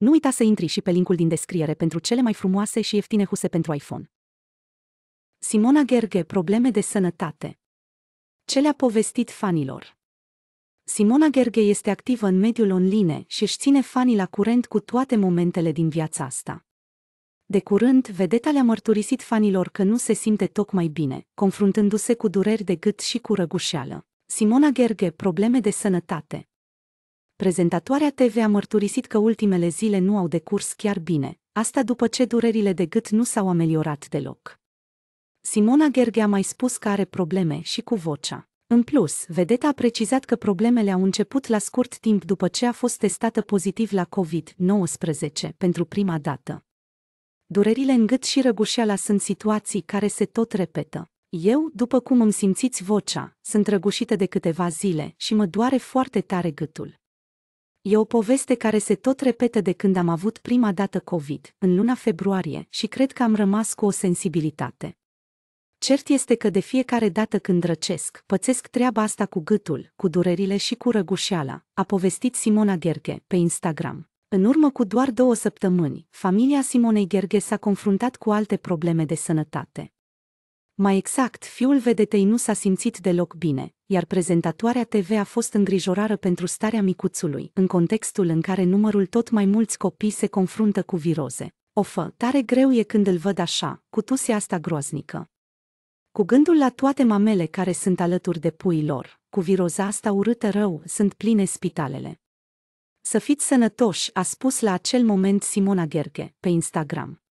Nu uita să intri și pe linkul din descriere pentru cele mai frumoase și ieftine huse pentru iPhone. Simona Gerge, probleme de sănătate. Ce le-a povestit fanilor? Simona Gerge este activă în mediul online și își ține fanii la curent cu toate momentele din viața asta. De curând, vedeta le-a mărturisit fanilor că nu se simte tocmai bine, confruntându-se cu dureri de gât și cu răgușeală. Simona Gerge, probleme de sănătate. Prezentatoarea TV a mărturisit că ultimele zile nu au decurs chiar bine, asta după ce durerile de gât nu s-au ameliorat deloc. Simona Gerge a mai spus că are probleme și cu vocea. În plus, vedeta a precizat că problemele au început la scurt timp după ce a fost testată pozitiv la COVID-19 pentru prima dată. Durerile în gât și răgușeala sunt situații care se tot repetă. Eu, după cum îmi simțiți vocea, sunt răgușită de câteva zile și mă doare foarte tare gâtul. E o poveste care se tot repetă de când am avut prima dată COVID, în luna februarie, și cred că am rămas cu o sensibilitate. Cert este că de fiecare dată când răcesc, pățesc treaba asta cu gâtul, cu durerile și cu răgușeala, a povestit Simona Gherghe pe Instagram. În urmă cu doar două săptămâni, familia Simonei Gherghe s-a confruntat cu alte probleme de sănătate. Mai exact, fiul vedetei nu s-a simțit deloc bine, iar prezentatoarea TV a fost îngrijorară pentru starea micuțului, în contextul în care numărul tot mai mulți copii se confruntă cu viroze. Ofă, tare greu e când îl văd așa, cu tusea asta groaznică. Cu gândul la toate mamele care sunt alături de puii lor, cu viroza asta urâtă rău, sunt pline spitalele. Să fiți sănătoși, a spus la acel moment Simona Gherghe, pe Instagram.